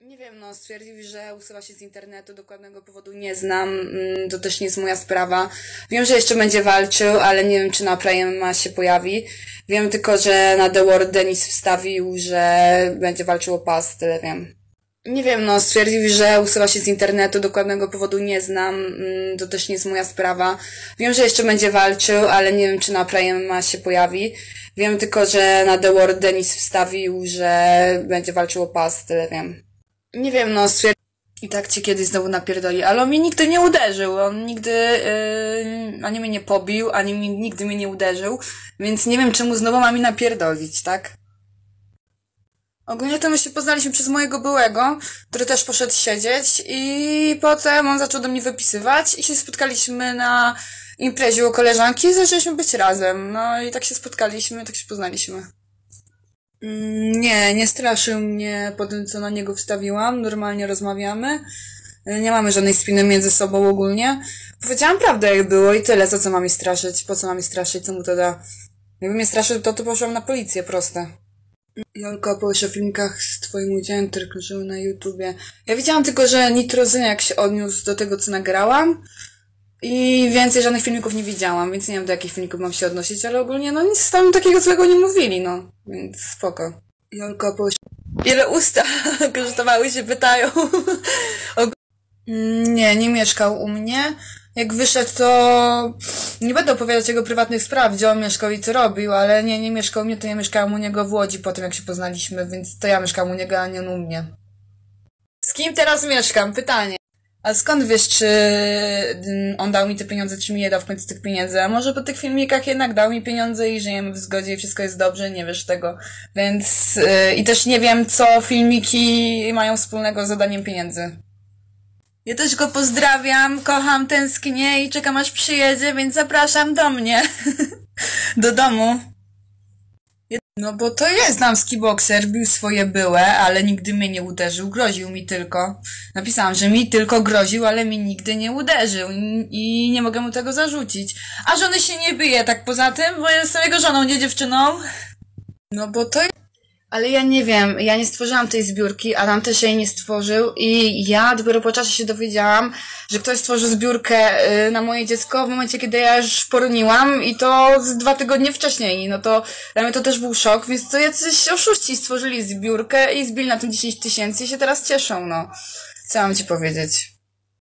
Nie wiem, no stwierdził, że usuwa się z internetu, dokładnego powodu nie znam, mm, to też nie jest moja sprawa. Wiem, że jeszcze będzie walczył, ale nie wiem, czy na Prime się pojawi. Wiem tylko, że na The War Denis wstawił, że będzie walczył o pas, tyle wiem. Nie wiem, no stwierdził, że usuwa się z internetu, dokładnego powodu nie znam, mm, to też nie jest moja sprawa. Wiem, że jeszcze będzie walczył, ale nie wiem, czy na Prime się pojawi. Wiem tylko, że na The War Denis wstawił, że będzie walczył o pas, tyle wiem. Nie wiem, no stwierdził. I tak cię kiedyś znowu napierdoli, ale on mnie nigdy nie uderzył, on nigdy yy, ani mnie nie pobił, ani mi, nigdy mnie nie uderzył, więc nie wiem czemu znowu ma mi napierdolić, tak? Ogólnie to my się poznaliśmy przez mojego byłego, który też poszedł siedzieć i potem on zaczął do mnie wypisywać i się spotkaliśmy na imprezie u koleżanki i zaczęliśmy być razem. No i tak się spotkaliśmy, tak się poznaliśmy. Mm, Nie, nie straszył mnie po tym, co na niego wstawiłam. Normalnie rozmawiamy. Nie mamy żadnej spiny między sobą ogólnie. Powiedziałam prawdę, jak było i tyle. Co co mam mi straszyć? Po co mam mi straszyć? Co mu to da? Jakby mnie straszył, to to poszłam na policję, proste. Jolka opowiesz o filmikach z twoim udziałem, które krążyły na YouTubie. Ja widziałam tylko, że Nitrozyniak się odniósł do tego, co nagrałam. I więcej żadnych filmików nie widziałam, więc nie wiem do jakich filmików mam się odnosić, ale ogólnie no nic tam takiego złego nie mówili, no. Więc spoko. Jolka opowiesz... Ile usta kosztowały się pytają. Mm, nie, nie mieszkał u mnie. Jak wyszedł, to nie będę opowiadać jego prywatnych spraw, gdzie on mieszkał i co robił, ale nie, nie mieszkał u mnie, to ja mieszkałam u niego w Łodzi po tym, jak się poznaliśmy, więc to ja mieszkam u niego, a nie on u mnie. Z kim teraz mieszkam? Pytanie. A skąd wiesz, czy mm, on dał mi te pieniądze, czy mi nie dał w końcu tych pieniędzy? A może po tych filmikach jednak dał mi pieniądze i żyjemy w zgodzie i wszystko jest dobrze, nie wiesz tego. Więc yy, i też nie wiem, co filmiki mają wspólnego z zadaniem pieniędzy. Ja też go pozdrawiam, kocham, tęsknię i czekam aż przyjedzie, więc zapraszam do mnie. do domu. No bo to jest damski bokser, bił swoje byłe, ale nigdy mnie nie uderzył, groził mi tylko. Napisałam, że mi tylko groził, ale mi nigdy nie uderzył i, nie mogę mu tego zarzucić. A żony się nie bije tak poza tym, bo jestem jego żoną, nie dziewczyną. No bo to ale ja nie wiem, ja nie stworzyłam tej zbiórki, Adam też jej nie stworzył i ja dopiero po czasie się dowiedziałam, że ktoś stworzył zbiórkę y, na moje dziecko w momencie, kiedy ja już poroniłam i to z dwa tygodnie wcześniej. No to dla mnie to też był szok, więc to jacyś oszuści stworzyli zbiórkę i zbili na tym 10 tysięcy i się teraz cieszą, no. Co mam ci powiedzieć?